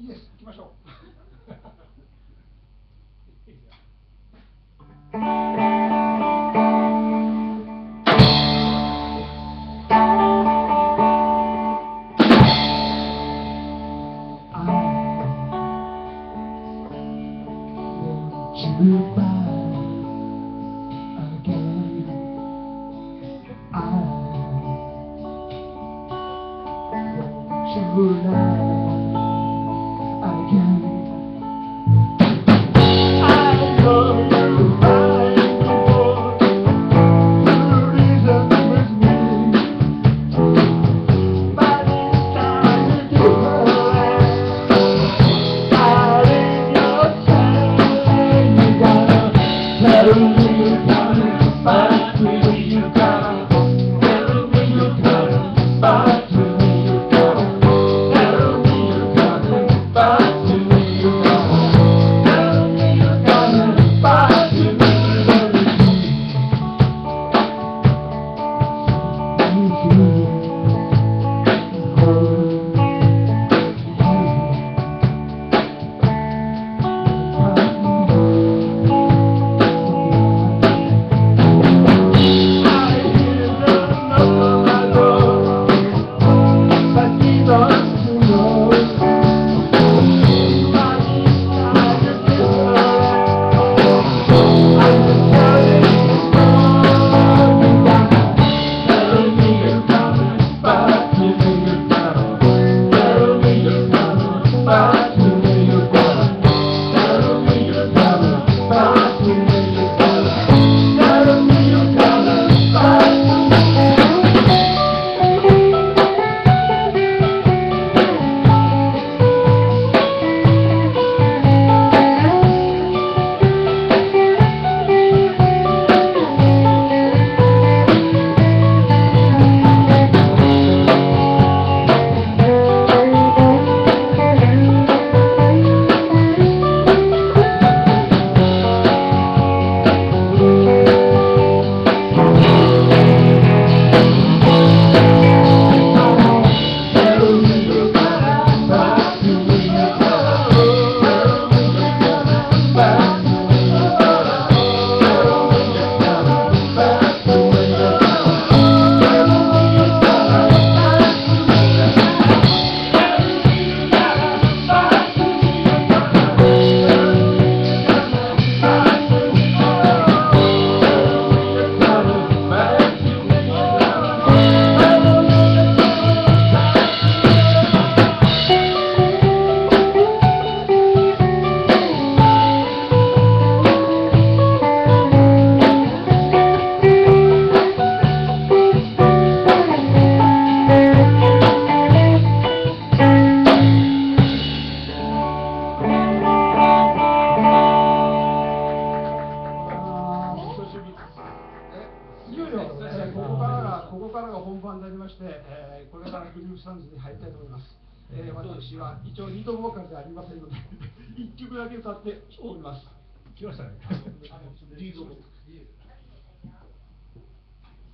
いいです。行きましょう。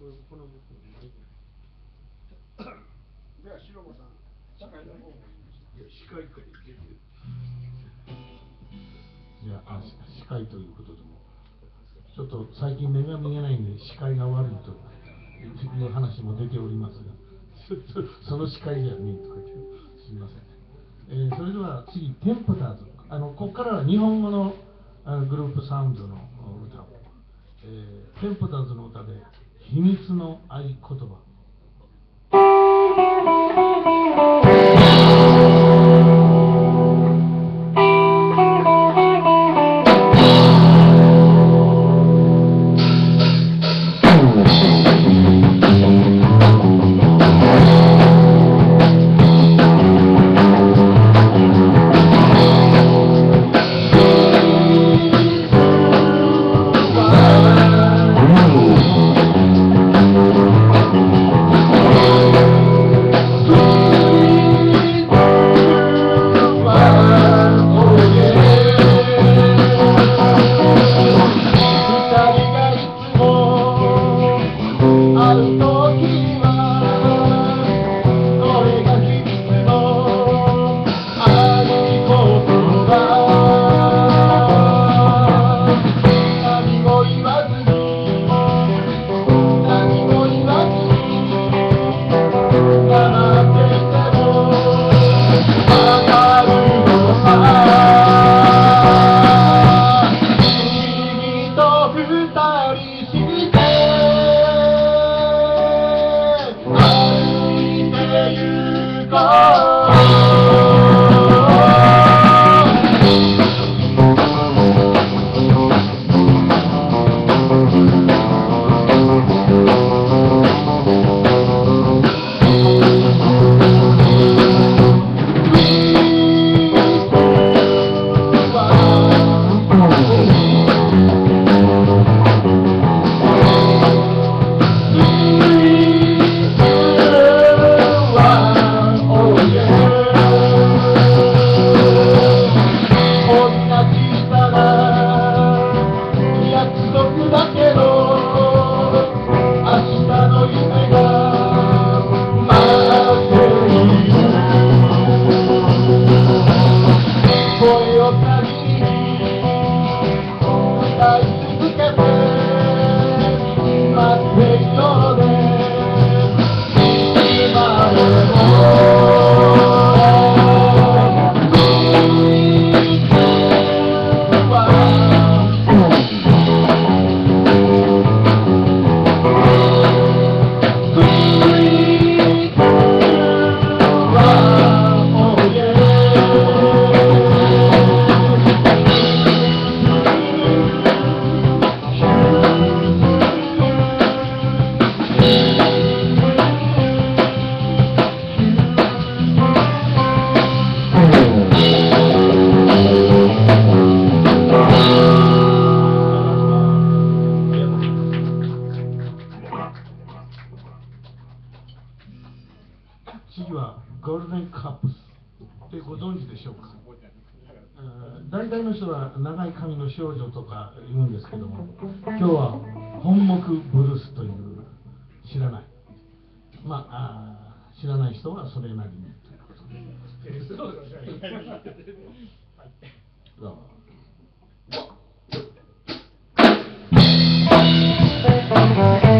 そういう行うものもないじゃあ司会ということでもちょっと最近目が見えないんで視界が悪いという話も出ておりますがその司会じゃねえとか。言ってすみません、えー、それでは次テンポターズ。あのここからは日本語のグループサウンドの歌を、えー、テンポターズの歌で「秘密の合言葉」次はゴールデンカップスってご存知でしょうか？大体の人は長い髪の少女とか言うんですけども今日は本木ブルースという知らないまあ知らない人はそれなりにということで。どう？も Thank you.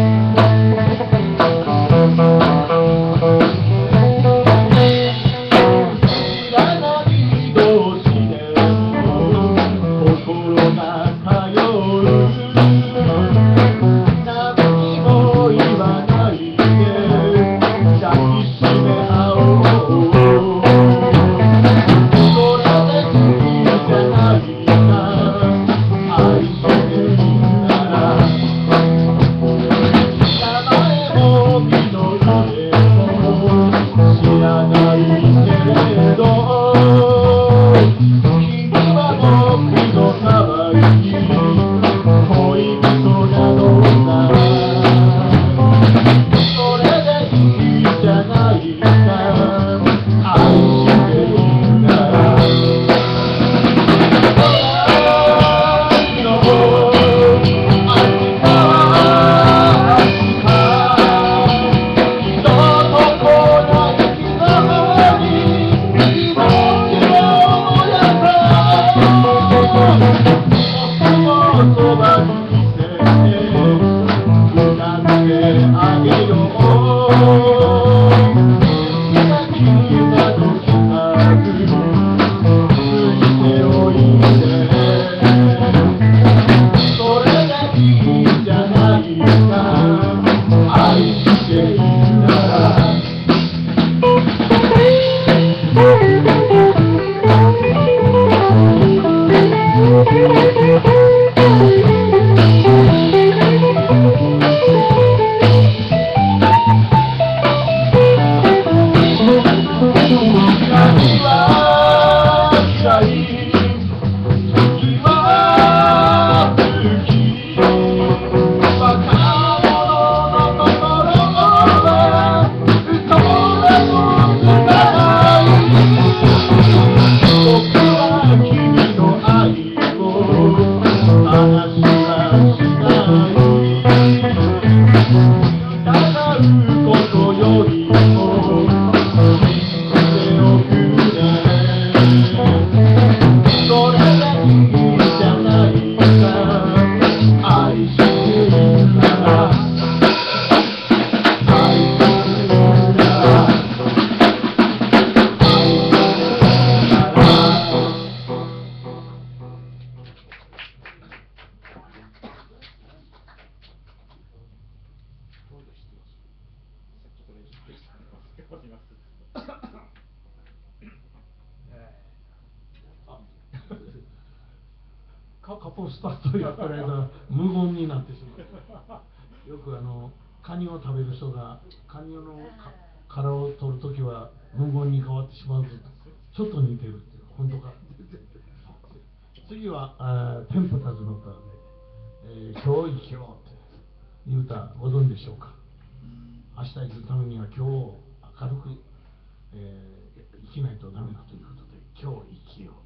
よくあのカニを食べる人がカニの殻を取るときは無言に変わってしまうとちょっと似てるっていう本当か次はあテンポタズの歌で「え、今日生きよう」っていう歌ご存知でしょうか？明日生きるためには今日明るく、えー、生きないとダメだということで今日生きよう。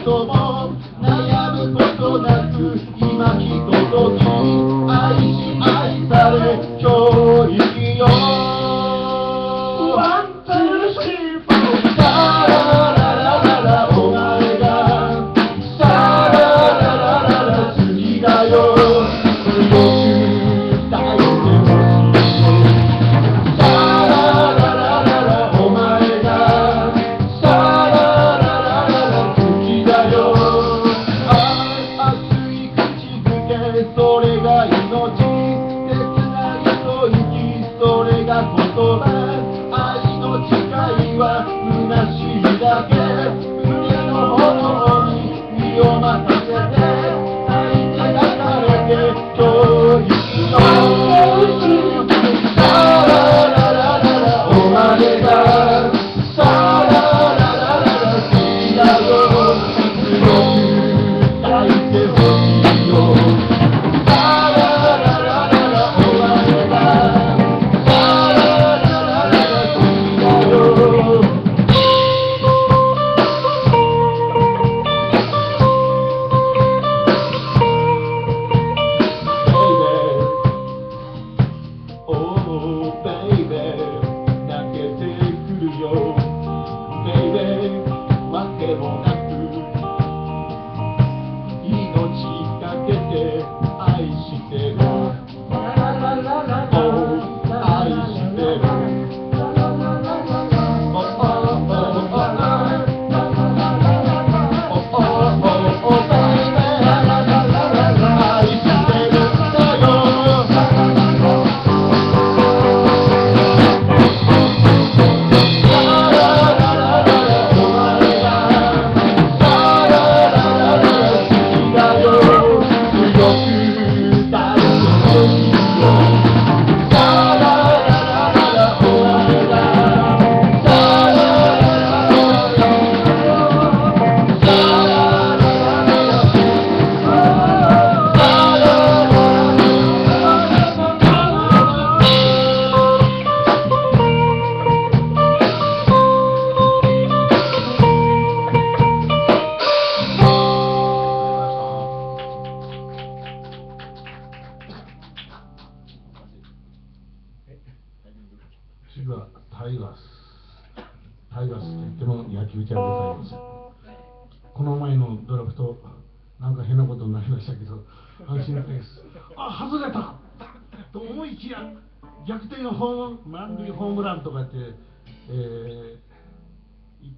ことも悩むことなく今一とといと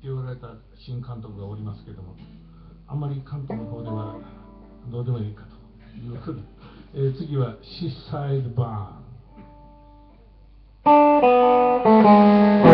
って言われた新監督がおりますけども、あんまり関東の方ではどうでもいいかということで、えー次はシッサイドバーン。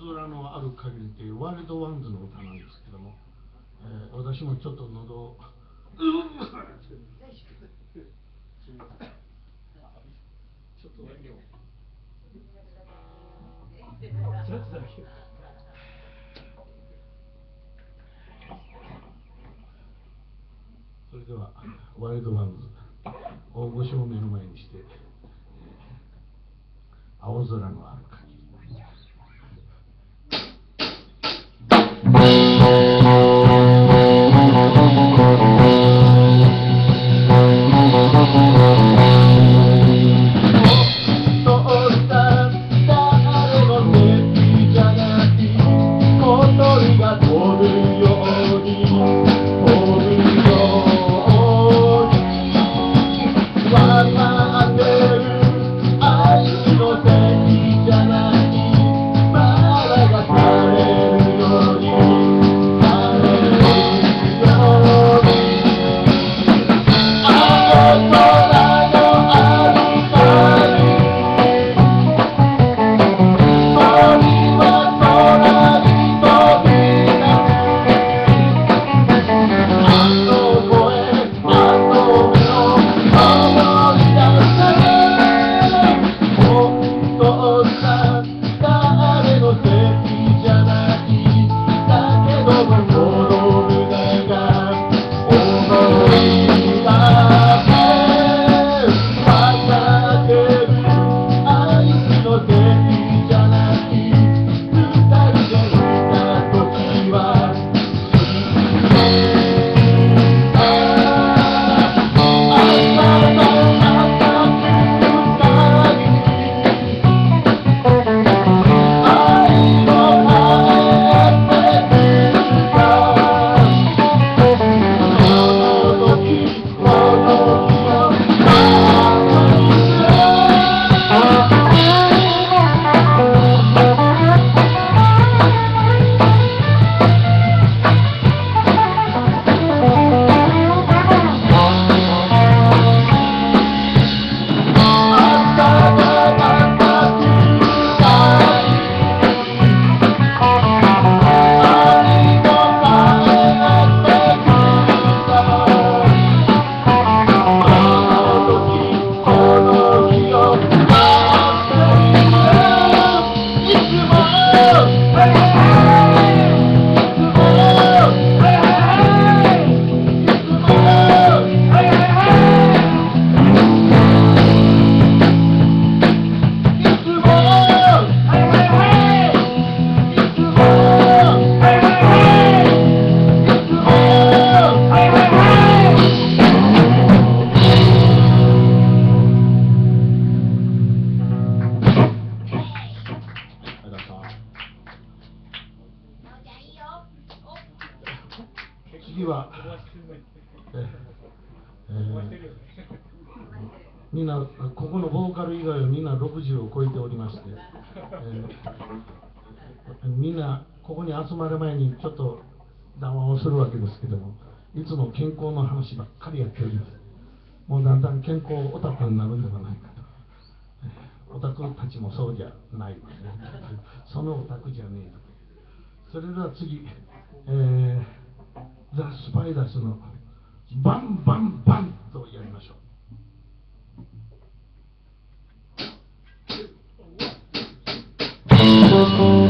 空のある限り」というワイルドワンズの歌なんですけども、えー、私もちょっと喉をうん。ちょっとを。それではワイルドワンズ大御所を目の前にして青空のあるかここに集まる前にちょっと談話をするわけですけどもいつも健康の話ばっかりやっております。もうだんだん健康オタクになるんではないかと。オタクたちもそうじゃないわねそのオタクじゃねえと。それでは次、えー、ザ・スパイダスのバンバンバンとやりましょう。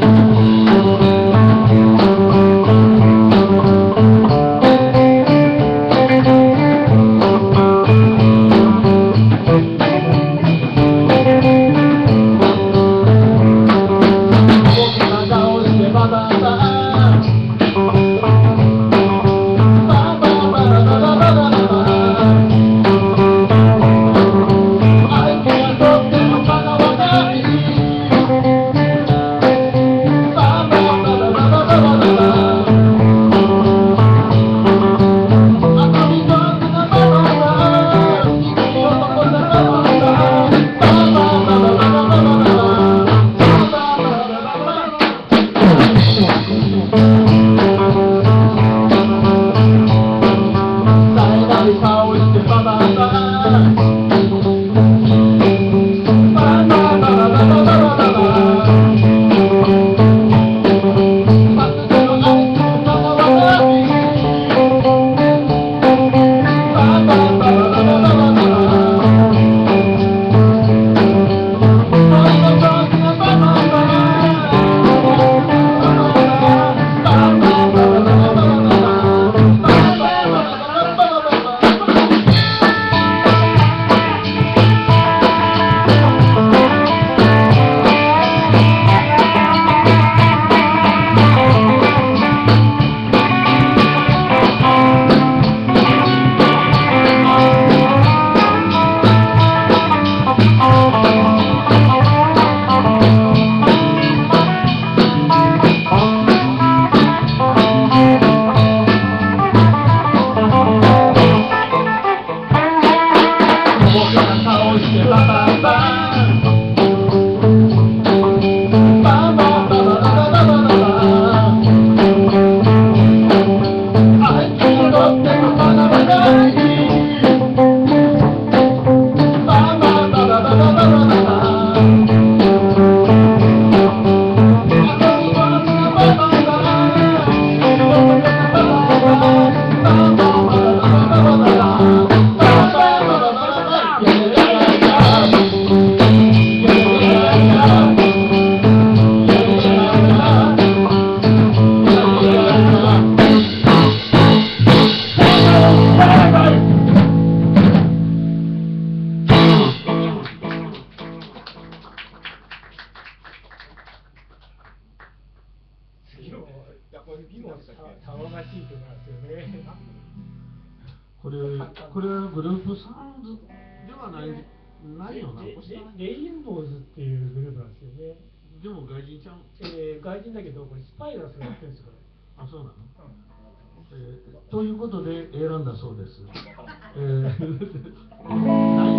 ーということで選んだそうです。えー、何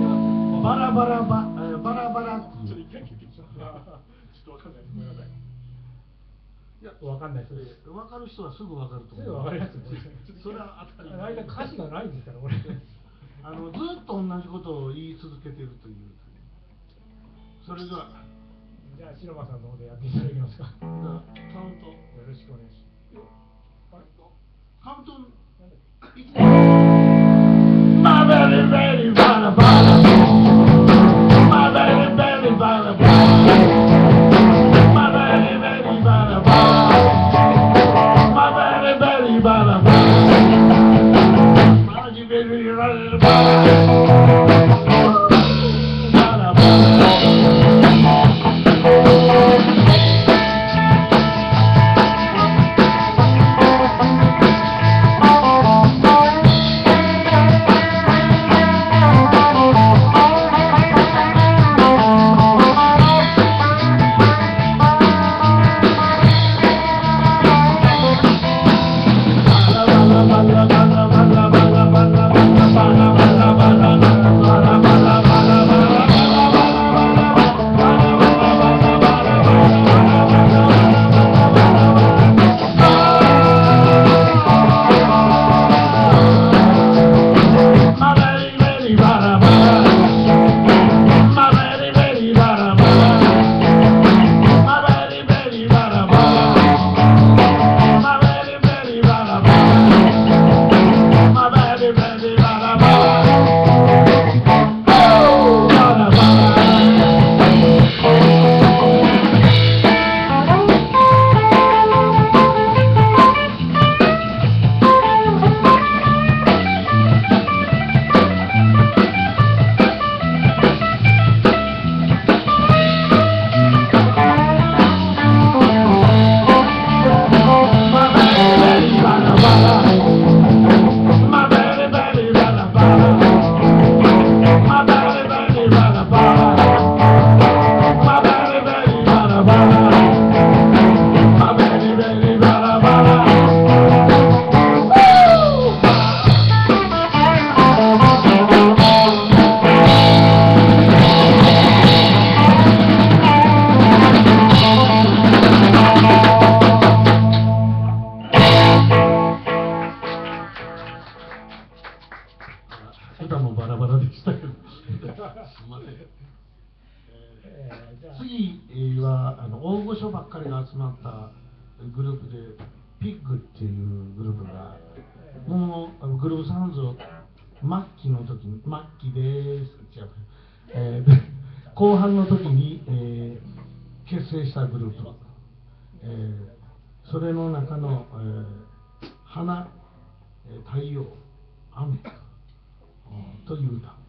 やバラバラバ、えーバラバラっていう。ちょっと一回聞いてちょっとわか。んないですごめんなさい。いやわかんないです。えーわかる人はすぐわかると思う。すぐわかります。よそれは当たりあ前れ歌詞がないんですから、これ。あの ずっと同じことを言い続けてるという。それでは。じゃあ、白間さんの方でやっていただけますか。カウント。ろしくお願いしあれカウンません。えーじゃあ、次はあの大御所ばっかりが集まったグループでピッグっていうグループがもうグループサウンズを末期の時に末期です。違う、えーで後半の時に、えー結成したグループ、えーそれの中の、えー花、えー太陽雨うんという歌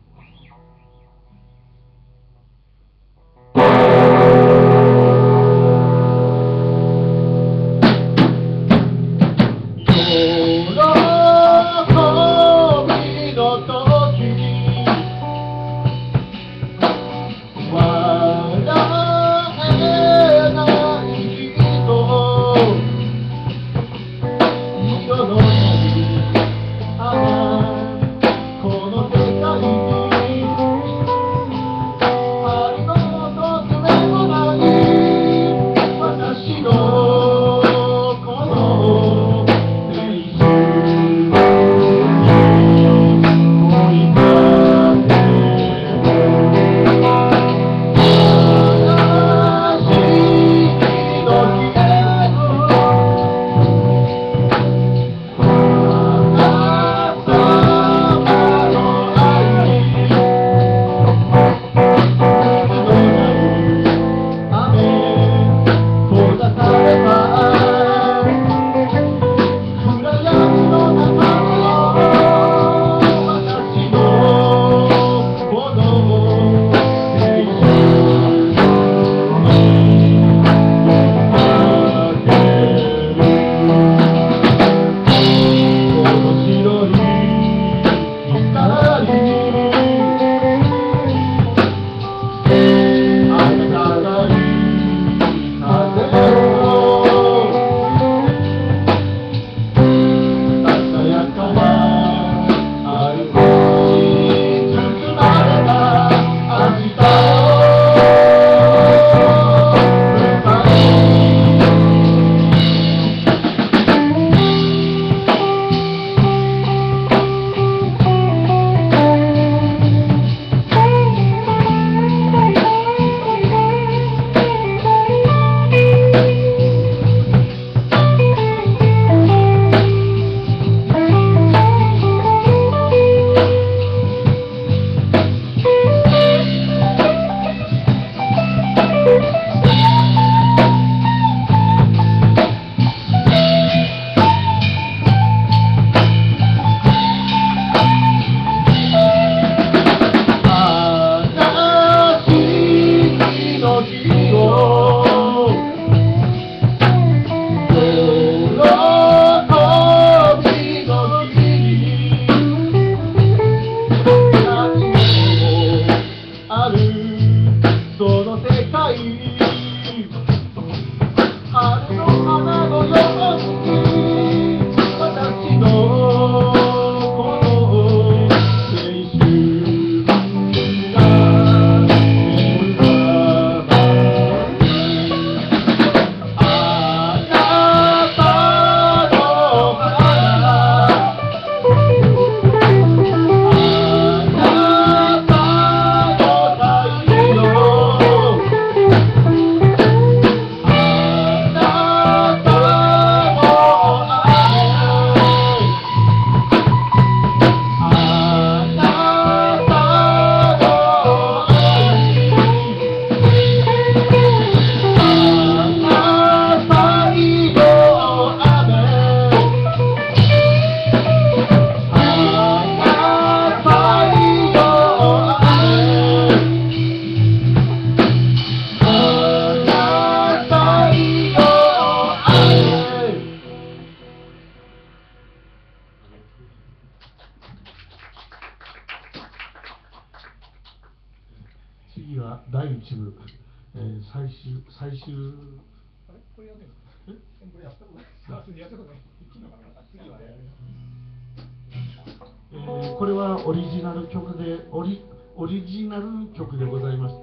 えーこれはオリジナル曲でオリオリジナル曲でございまして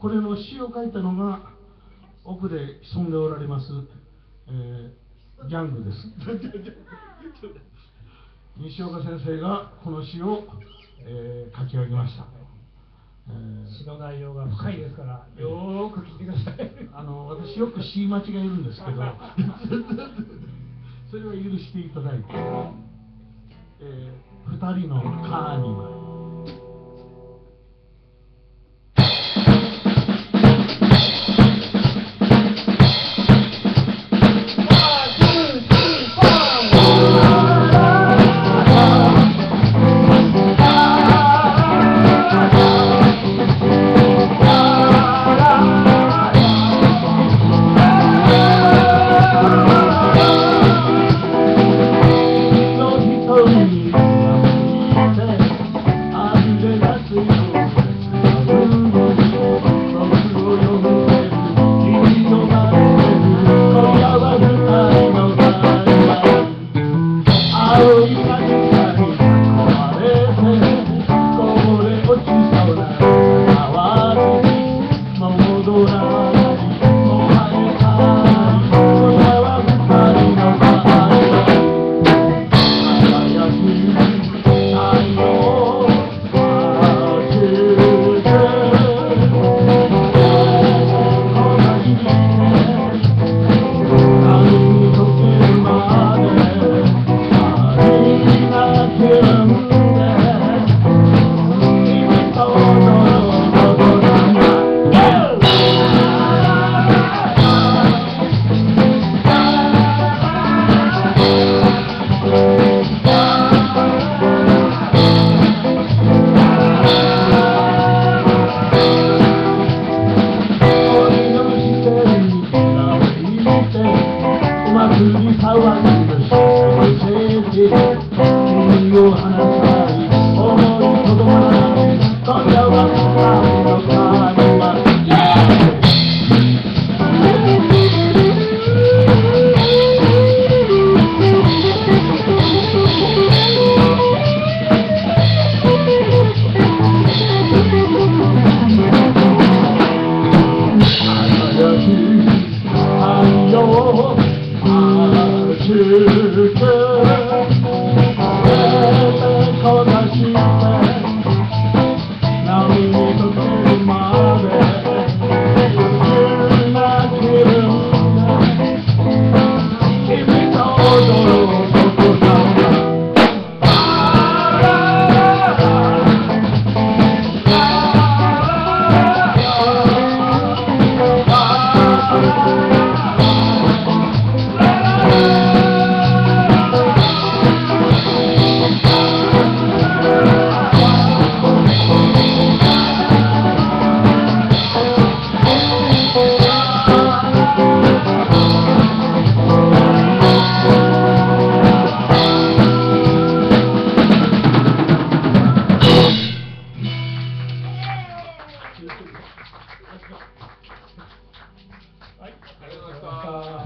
これの詩を書いたのが奥で潜んでおられます、えーギャングです。西岡先生がこの詩を、えー書き上げました、えー詩の内容が深いですからよーく聞いてください。あの私よく詩間違えるんですけど それは許していただいて、えー二人のカーニバル。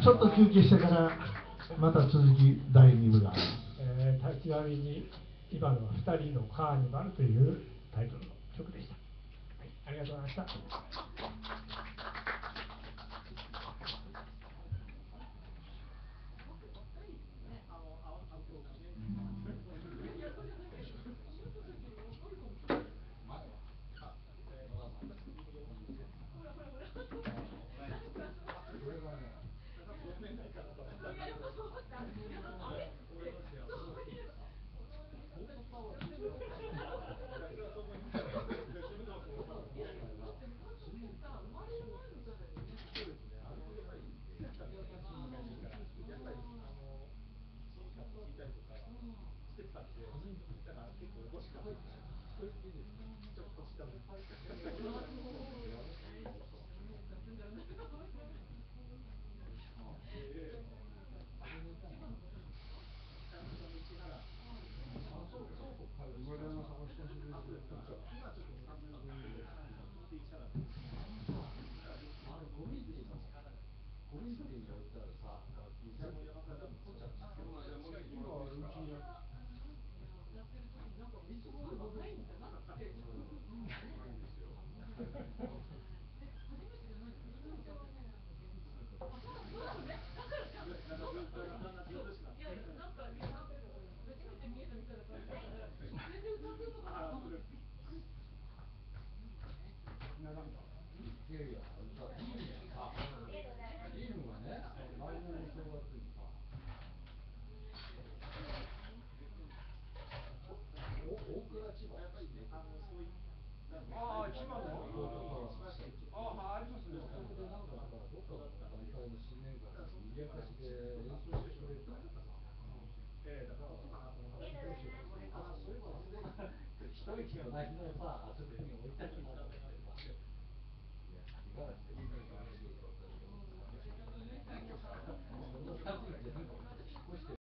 ちょっと休憩してからまた続き第2部が。ありますえー、ちなみに今のは「2人のカーニバル」というタイトルの曲でした、はい、ありがとうございました。